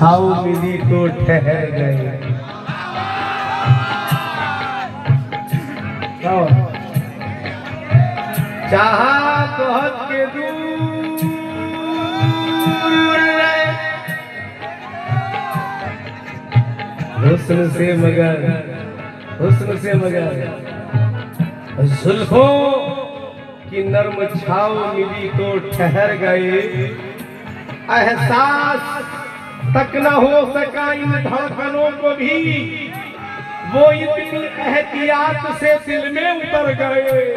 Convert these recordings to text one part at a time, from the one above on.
How ملی تو ٹھہر گئے۔ چاہا تو حد کے دور رہے حسن سے مگر حسن سے مگر۔ زلفوں کی نرم چھاؤ ملی تو ٹھہر گئے۔ احساس تک نہ ہو سکا ان دھاکنوں کو بھی۔ وہ اتنی احتیاط سے دل میں اتر گئے۔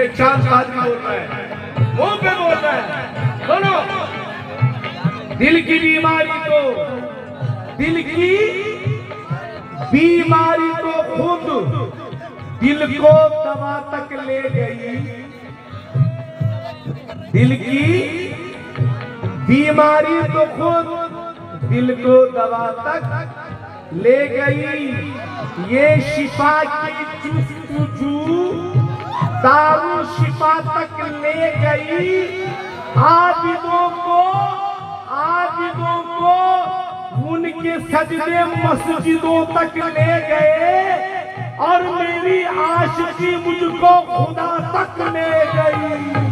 یہ چار ساتھ میں ہوتا ہے۔ وہ پہ بولتا ہے۔ بولو دل کی بیماری کو، دل کی بیماری کو خود دل کو دوا تک لے گئی۔ دل کی بیماری تو خود دل کو دوا تک لے گئی۔ یہ شفا کی چست دارو شفا تک لے گئی۔ عابدوں کو عابدوں کو ان کے سجدے مسجدوں تک لے گئے۔ اور میری عاشقی مجھ کو خدا تک لے گئی۔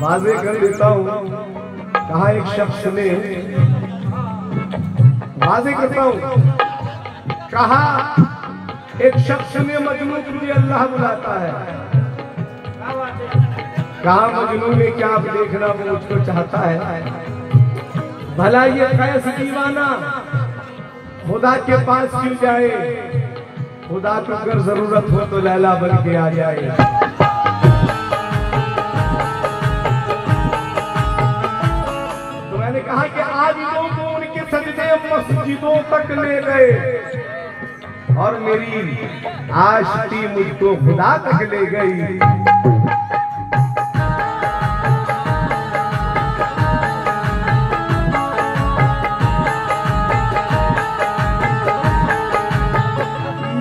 واضح کر دیتا ہوں کہا ایک شخص نے، واضح کرتا ہوں، کہا ایک شخص نے مجموع مجھے اللہ بلاتا ہے۔ کہا مجموع نے کیا آپ دیکھنا وہ مجھ کو چاہتا ہے؟ بھلا یہ قیس دیوانہ، خدا کے پاس کیوں جائے؟ خدا کو اگر ضرورت ہو تو لیلہ بن کے آ جائے۔ مسجدوں تک لے گئے۔ اور میری آشتی مجھ کو خدا تک لے گئی۔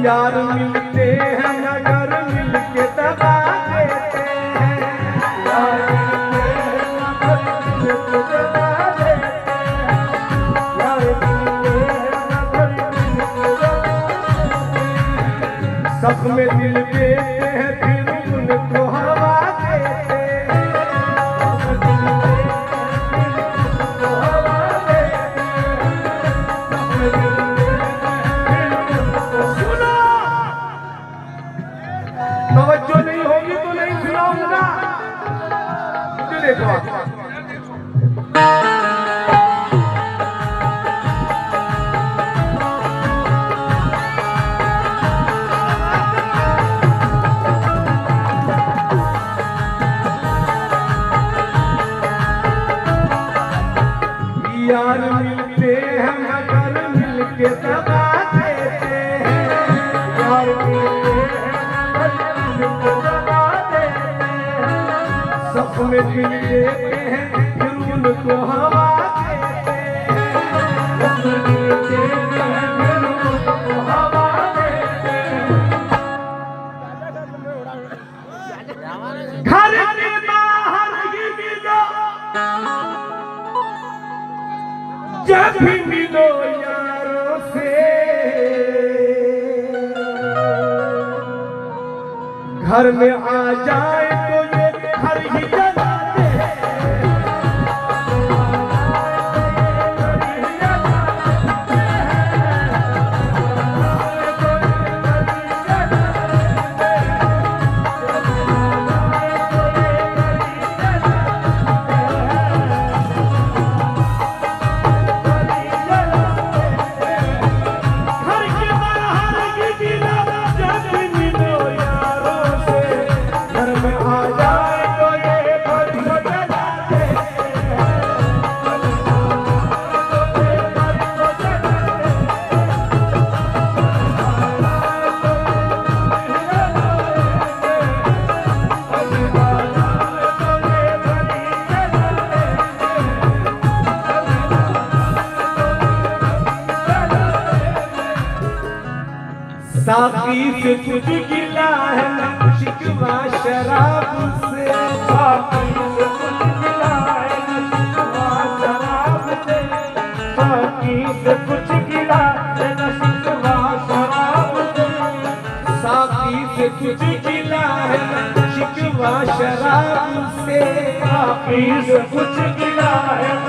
یار ملتے ہیں جب ملو سے گھر میں آ جائے تو یہ گھر ہی شرابی سے تجھ گلا ہے شکوا شراب سے باقی سے تجھ گلا ہے شکوا شراب سے باقی سے تجھ گلا ہے شکوا شراب سے ساقی سے تجھ گلا ہے شکوا شراب سے باقی سے تجھ گلا ہے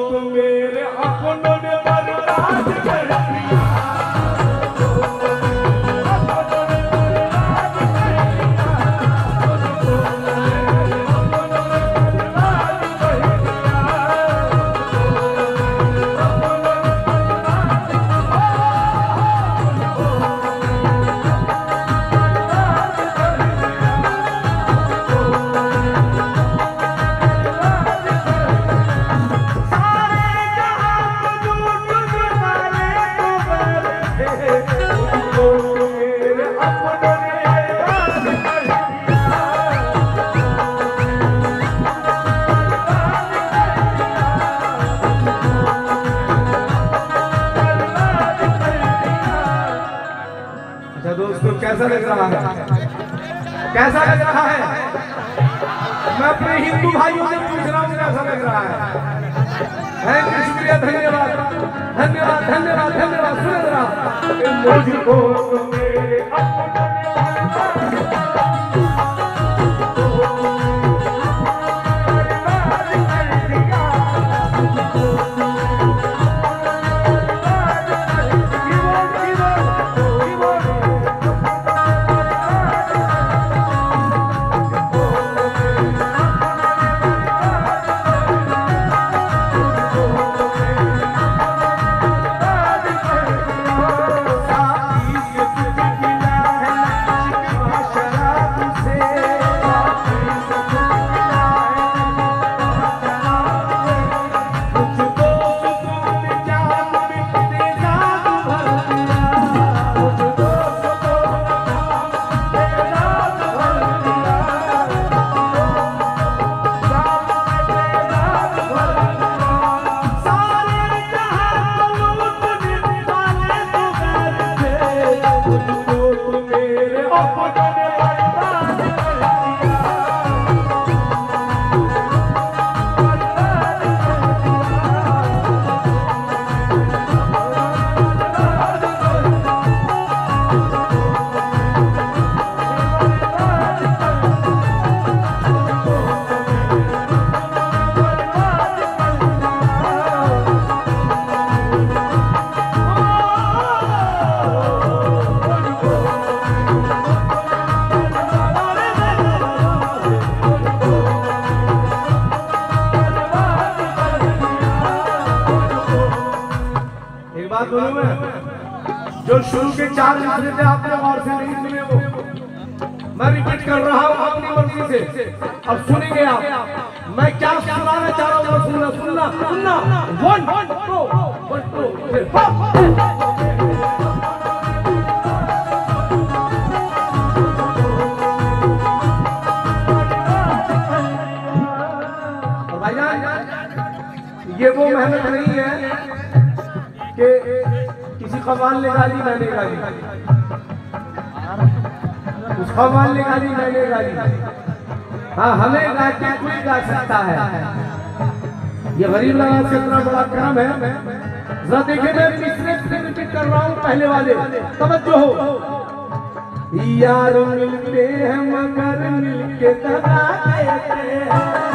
ایسا لگ رہا ہے میں اپنے ہندو بھائیوں سے پوچھ رہا ہوں کیسا لگ رہا ہے شکریہ دھنیہ واد دھنیہ واد دھنیہ واد دھنیہ واد سنندرا موجود جو شروع کے چار مصرے تھے آپ نے غور سے نہیں سنے وہ۔ میں ریپیٹ کر رہا ہوں اپنی مرضی سے۔ اب سنیں گے آپ۔ میں کیا سنانا چاہ رہا ہوں سننا سننا سننا۔ ون ٹو ون ٹو یہ وہ محنت نہیں ہے قوال نے گالی میں نے گالی اس قوال نے گالی میں نے گالی ہاں ہمیں گا کے کوئی گا سکتا ہے۔ یہ غریب نواز سے اتنا بڑا کرم ہے۔ ذرا دیکھیں میں تیسرے سے ریپیٹ کر رہا ہوں پہلے والے۔ توجہ ہو۔ یار ملتے ہیں، مگر مل کے دبا دیتے ہیں۔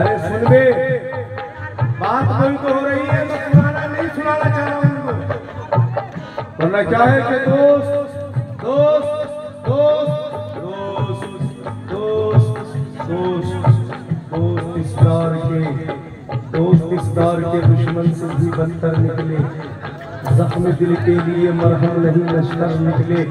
ارے سن بے بات کوئی تو ہو رہی ہے میں سنانا نہیں سنانا چاہ رہا ہوں ورنہ کیا ہے کہ دوست دوست دوست دوست دوست دوست دوست اس کے دوست اس کے دشمن سے بھی بدتر نکلے زخم دل کے لیے مرہم نہیں نشتر نکلے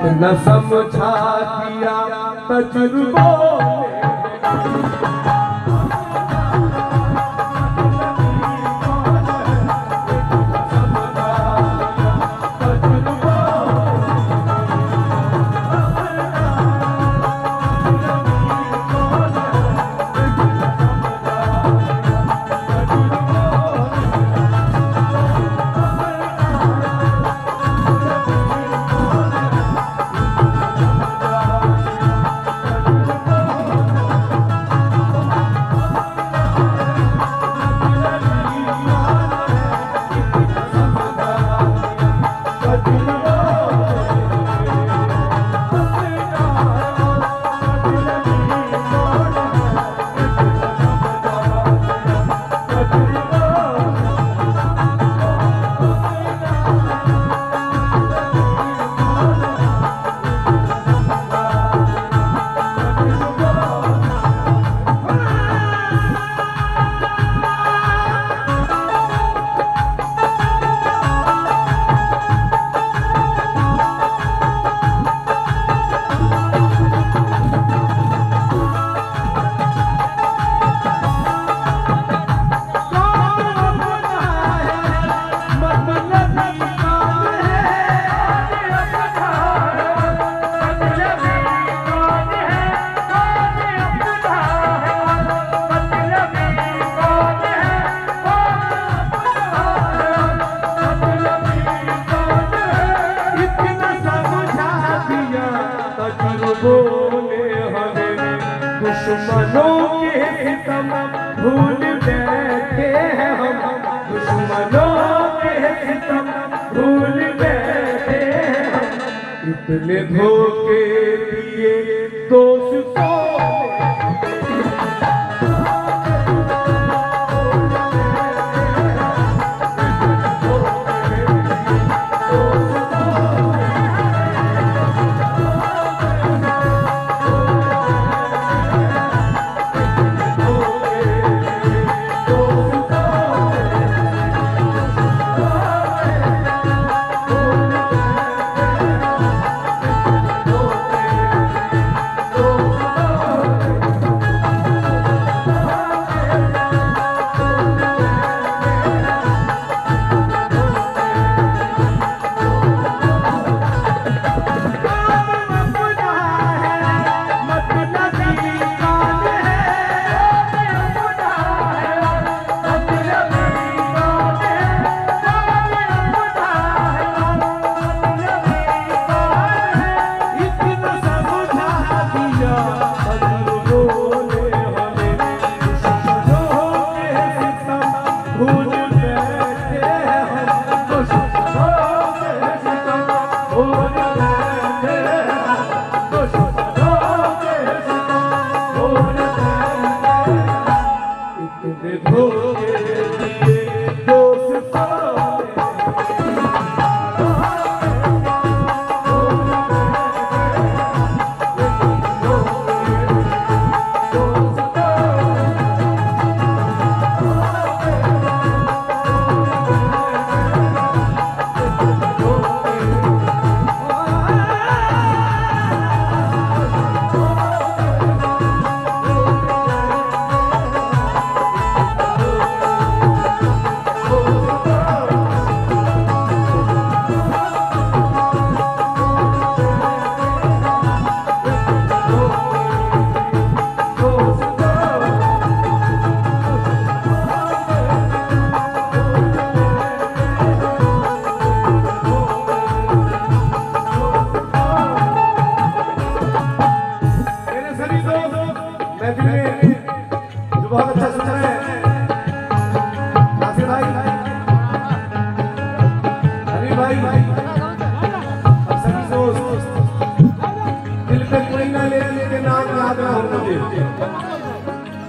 اتنا سمجھا دیا تجربوں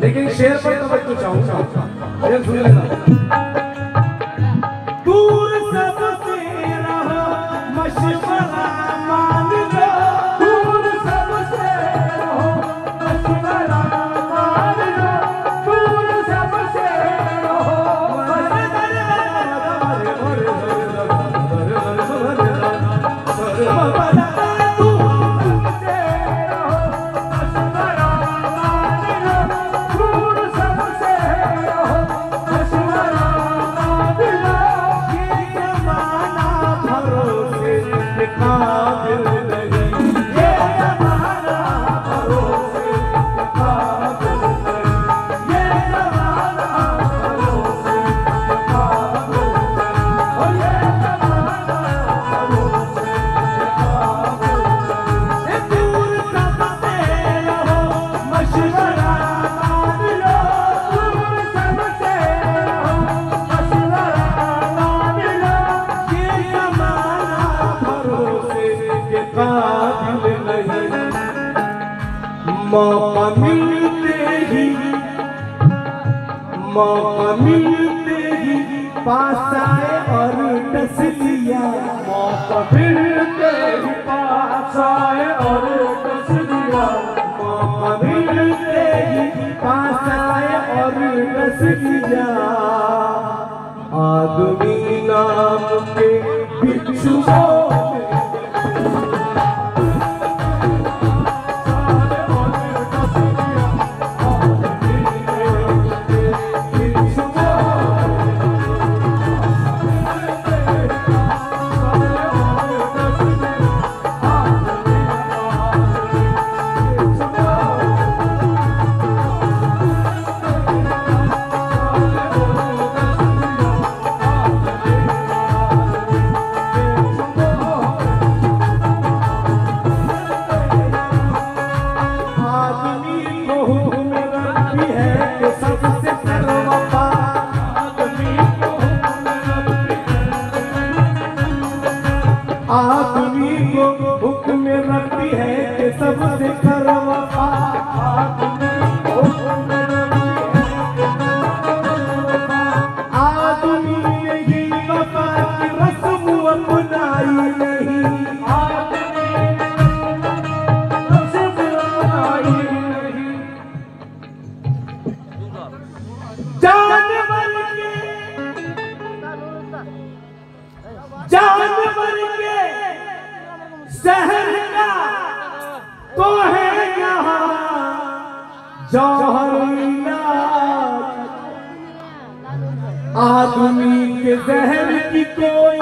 لیکن شیر پر توجہ چاہوں۔ گا شیر سن لینا۔ آئے اور ڈس پھر پاس آئے اور پھر پاس آئے اور آدمی نام کے بچھو۔ تو ہے یہاں جوہر آدمی کے ذہن کی کوئی